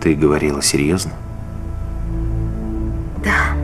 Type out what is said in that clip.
Ты говорила серьезно? Да.